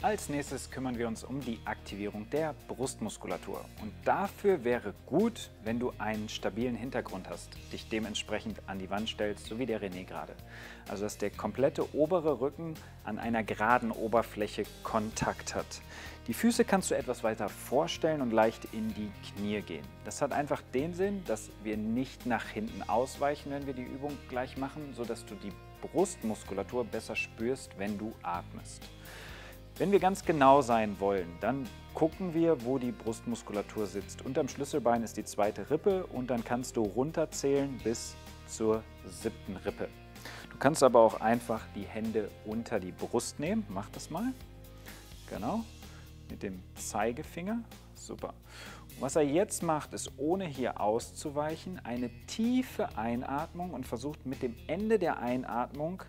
Als nächstes kümmern wir uns um die Aktivierung der Brustmuskulatur. Und dafür wäre gut, wenn du einen stabilen Hintergrund hast, dich dementsprechend an die Wand stellst, so wie der René gerade. Also dass der komplette obere Rücken an einer geraden Oberfläche Kontakt hat. Die Füße kannst du etwas weiter vorstellen und leicht in die Knie gehen. Das hat einfach den Sinn, dass wir nicht nach hinten ausweichen, wenn wir die Übung gleich machen, sodass du die Brustmuskulatur besser spürst, wenn du atmest. Wenn wir ganz genau sein wollen, dann gucken wir, wo die Brustmuskulatur sitzt. Unterm Schlüsselbein ist die zweite Rippe und dann kannst du runterzählen bis zur siebten Rippe. Du kannst aber auch einfach die Hände unter die Brust nehmen. Mach das mal. Genau. Mit dem Zeigefinger. Super. Und was er jetzt macht, ist, ohne hier auszuweichen, eine tiefe Einatmung und versucht mit dem Ende der Einatmung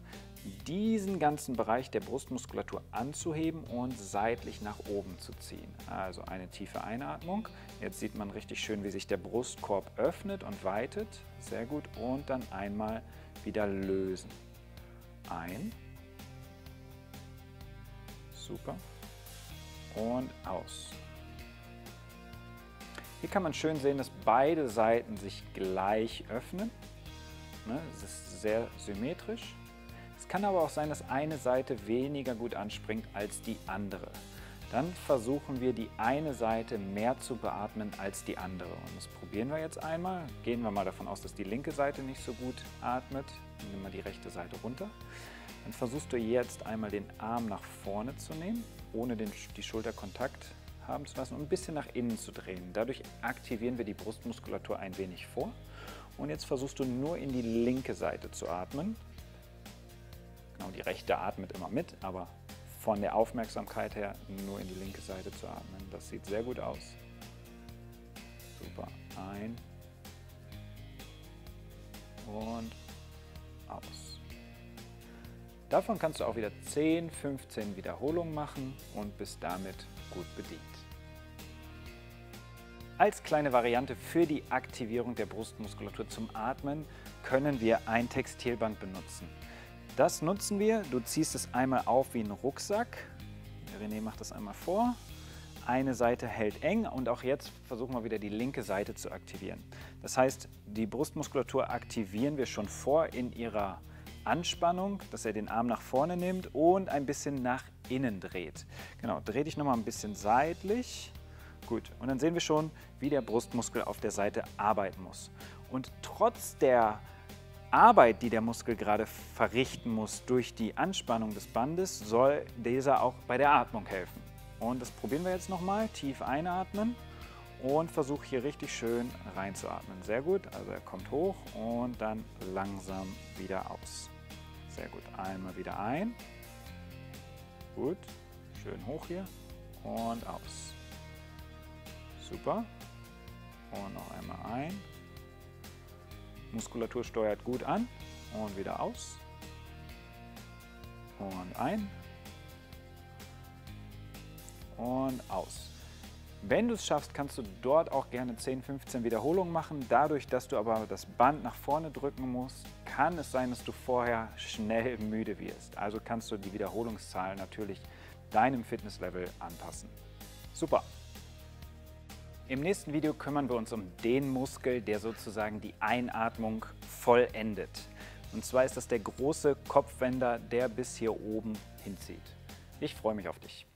diesen ganzen Bereich der Brustmuskulatur anzuheben und seitlich nach oben zu ziehen. Also eine tiefe Einatmung. Jetzt sieht man richtig schön, wie sich der Brustkorb öffnet und weitet. Sehr gut. Und dann einmal wieder lösen. Ein. Super. Und aus. Hier kann man schön sehen, dass beide Seiten sich gleich öffnen. Ne, es ist sehr symmetrisch kann aber auch sein, dass eine Seite weniger gut anspringt als die andere. Dann versuchen wir die eine Seite mehr zu beatmen als die andere. Und das probieren wir jetzt einmal. Gehen wir mal davon aus, dass die linke Seite nicht so gut atmet. Nehmen wir die rechte Seite runter. Dann versuchst du jetzt einmal den Arm nach vorne zu nehmen, ohne den, die Schulter Kontakt haben zu lassen und ein bisschen nach innen zu drehen. Dadurch aktivieren wir die Brustmuskulatur ein wenig vor. Und jetzt versuchst du nur in die linke Seite zu atmen. Genau, die rechte atmet immer mit, aber von der Aufmerksamkeit her nur in die linke Seite zu atmen. Das sieht sehr gut aus. Super. Ein und aus. Davon kannst du auch wieder 10, 15 Wiederholungen machen und bist damit gut bedient. Als kleine Variante für die Aktivierung der Brustmuskulatur zum Atmen können wir ein Textilband benutzen. Das nutzen wir. Du ziehst es einmal auf wie ein Rucksack. René macht das einmal vor. Eine Seite hält eng und auch jetzt versuchen wir wieder die linke Seite zu aktivieren. Das heißt, die Brustmuskulatur aktivieren wir schon vor in ihrer Anspannung, dass er den Arm nach vorne nimmt und ein bisschen nach innen dreht. Genau, dreh dich nochmal ein bisschen seitlich. Gut, und dann sehen wir schon, wie der Brustmuskel auf der Seite arbeiten muss. Und trotz der Arbeit, die der Muskel gerade verrichten muss durch die Anspannung des Bandes, soll dieser auch bei der Atmung helfen. Und das probieren wir jetzt nochmal. Tief einatmen und versuche hier richtig schön reinzuatmen. Sehr gut, also er kommt hoch und dann langsam wieder aus. Sehr gut, einmal wieder ein. Gut, schön hoch hier und aus. Super. Und noch einmal ein Muskulatur steuert gut an und wieder aus und ein und aus. Wenn du es schaffst, kannst du dort auch gerne 10, 15 Wiederholungen machen. Dadurch, dass du aber das Band nach vorne drücken musst, kann es sein, dass du vorher schnell müde wirst. Also kannst du die Wiederholungszahl natürlich deinem Fitnesslevel anpassen. Super! Im nächsten Video kümmern wir uns um den Muskel, der sozusagen die Einatmung vollendet. Und zwar ist das der große Kopfwender, der bis hier oben hinzieht. Ich freue mich auf dich.